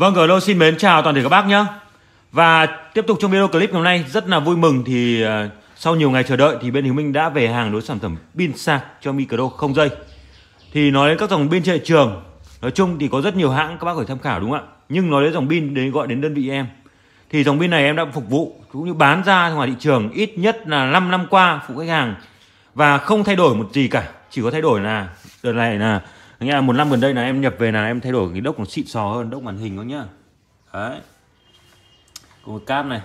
Vâng, hello xin mến chào toàn thể các bác nhé. Và tiếp tục trong video clip ngày hôm nay rất là vui mừng thì uh, sau nhiều ngày chờ đợi thì bên Hiếu Minh đã về hàng đối sản phẩm pin sạc cho micro không dây. Thì nói đến các dòng pin trên thị trường, nói chung thì có rất nhiều hãng các bác phải tham khảo đúng không ạ? Nhưng nói đến dòng pin đến gọi đến đơn vị em thì dòng pin này em đã phục vụ cũng như bán ra ngoài thị trường ít nhất là 5 năm qua phụ khách hàng và không thay đổi một gì cả, chỉ có thay đổi là đợt này là nghĩa là một năm gần đây là em nhập về là em thay đổi cái đốc nó xịn sò hơn đốc màn hình đó nhá. Đấy. Cùng với cáp này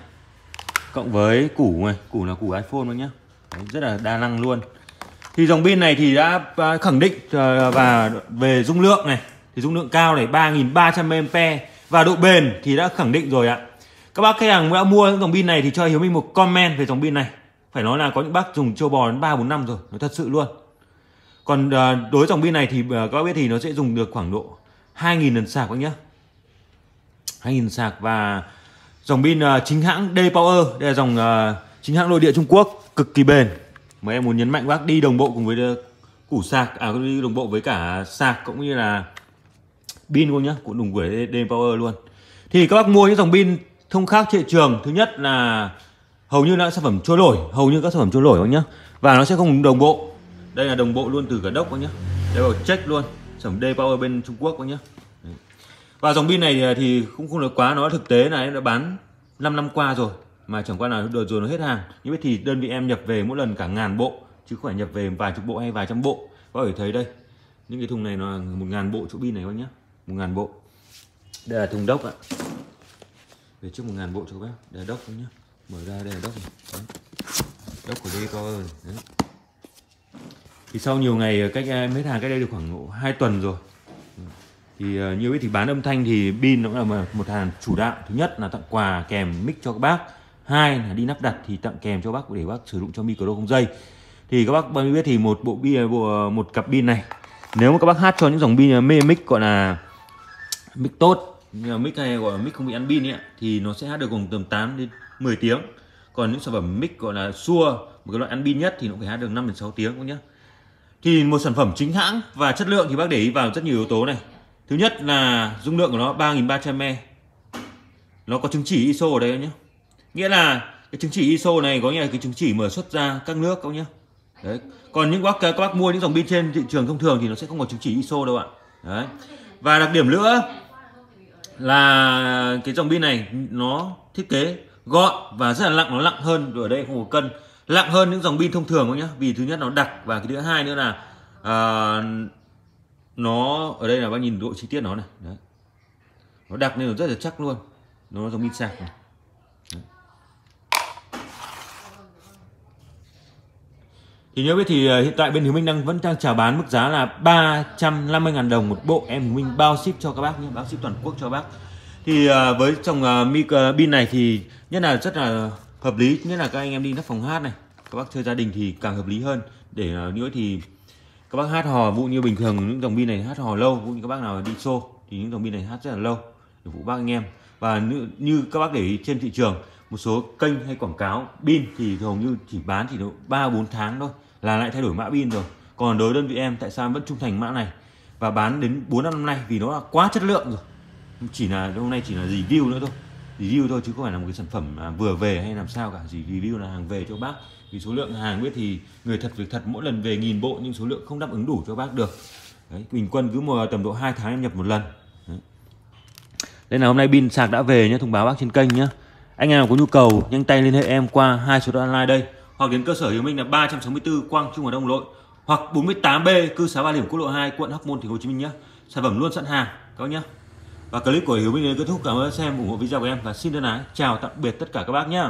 cộng với củ này củ là củ iphone đó nhá. Đấy, rất là đa năng luôn. Thì dòng pin này thì đã à, khẳng định à, và về dung lượng này thì dung lượng cao này 3300 mAh. Và độ bền thì đã khẳng định rồi ạ. Các bác khách hàng đã mua dòng pin này thì cho hiếu minh một comment về dòng pin này. Phải nói là có những bác dùng châu bò đến ba bốn năm rồi nó thật sự luôn còn à, đối dòng pin này thì ờ, các bác biết thì nó sẽ dùng được khoảng độ 2.000 lần sạc các nhé 2.000 sạc và dòng pin ờ, chính hãng D-Power đây là dòng chính hãng nội địa Trung Quốc cực kỳ bền. Mà em muốn nhấn mạnh bác đi đồng bộ cùng với củ sạc à đi đồng bộ với cả sạc cũng như là pin luôn nhá cũng đồng với D-Power luôn. Thì các bác mua những dòng pin thông khác trên thị trường thứ nhất là hầu như là sản phẩm trôi nổi hầu như các sản phẩm trôi nổi các nhá. Và nó sẽ không đồng bộ đây là đồng bộ luôn từ cả đốc các nhá. Đây là check luôn. Sản D Power bên Trung Quốc các nhá. Và dòng pin này thì cũng không được quá, nó thực tế là em đã bán 5 năm qua rồi, mà chẳng qua là đợt rồi nó hết hàng. Như vậy thì đơn vị em nhập về mỗi lần cả ngàn bộ, chứ không phải nhập về vài chục bộ hay vài trăm bộ. Có thể thấy đây, những cái thùng này nó là một ngàn bộ chỗ pin này các nhá. Một ngàn bộ. Đây là thùng đốc ạ. Về trước một ngàn bộ cho các bác. Đây là đốc nhá. Mở ra đây là đốc này. Đấy. đốc của đây coi. đấy thì sau nhiều ngày ờ, cách em hết hàng cách đây được khoảng 2 tuần rồi. Ừ. Thì ờ, như biết thì bán âm thanh thì pin nó là một hàng chủ đạo. Thứ nhất là tặng quà, kèm mic cho các bác. Hai là đi lắp đặt thì tặng kèm cho bác để bác sử dụng cho micro không dây. Thì các bác bao biết thì một bộ pin, bộ ờ, một cặp pin này, nếu mà các bác hát cho những dòng pin mê mic gọi là mic tốt, như là mic hay gọi là mic không bị ăn pin ấy thì nó sẽ hát được cùng tầm 8 đến 10 tiếng. Còn những sản phẩm mic gọi là xua, một cái loại ăn pin nhất thì nó phải hát được 5 đến 6 tiếng cũng nhá thì một sản phẩm chính hãng và chất lượng thì bác để ý vào rất nhiều yếu tố này. Thứ nhất là dung lượng của nó 3.300 mAh nó có chứng chỉ ISO ở đây nhé. Nghĩa là cái chứng chỉ ISO này có nghĩa là cái chứng chỉ mở xuất ra các nước các nhé. Đấy. Còn những bác, các bác mua những dòng pin trên thị trường thông thường thì nó sẽ không có chứng chỉ ISO đâu ạ. Đấy. Và đặc điểm nữa là cái dòng pin này nó thiết kế gọn và rất là nặng, nó nặng hơn ở đây không có cân nặng hơn những dòng pin thông thường nhé vì thứ nhất nó đặc và cái thứ hai nữa là à, nó ở đây là bác nhìn độ chi tiết nó này. Đấy. Nó đặc nên nó rất là chắc luôn. Nó giống pin sạc này. Đấy. thì nhớ biết thì ờ, hiện tại bên Hiếu Minh đang vẫn đang chào bán mức giá là 350.000 đồng một bộ. Em Hiếu Minh bao ship cho các bác nhé bao ship toàn quốc cho bác. Thì ờ, với dòng mic pin này thì nhất là rất là hợp lý. Nhất là các anh em đi nắp phòng hát này các bác chơi gia đình thì càng hợp lý hơn. Để à, nữa thì các bác hát hò vụ như bình thường những dòng pin này hát hò lâu vụ như các bác nào đi show thì những dòng pin này hát rất là lâu để phụ bác anh em. Và như, như các bác để ý trên thị trường một số kênh hay quảng cáo pin thì hầu như chỉ bán chỉ độ ba bốn tháng thôi là lại thay đổi mã pin rồi. Còn đối đơn vị em tại sao vẫn trung thành mã này? Và bán đến 4 năm nay vì nó là quá chất lượng rồi. Chỉ là hôm nay chỉ là review nữa thôi review thôi chứ không phải là một cái sản phẩm à, vừa về hay làm sao cả chỉ review là hàng về cho bác. Vì số lượng hàng biết thì người thật việc thật mỗi lần về nghìn bộ nhưng số lượng không đáp ứng đủ cho bác được. Đấy, bình quân cứ mùa tầm độ 2 tháng em nhập một lần. Đấy. Đây là hôm nay pin sạc đã về nhé thông báo bác trên kênh nhé. Anh em nào có nhu cầu nhanh tay liên hệ em qua hai số online đây. Hoặc đến cơ sở Hiếu Minh là 364 Quang Trung ở Đông Lội hoặc 48B cư xá Ba Điểm Quốc lộ 2 quận Hóc Môn Thành phố Hồ Chí Minh nhé. Sản phẩm luôn sẵn hàng các nhé và clip của Hiếu Minh đến kết thúc. Cảm ơn xem ủng hộ video của em. Và xin thân ái, chào tạm biệt tất cả các bác nhé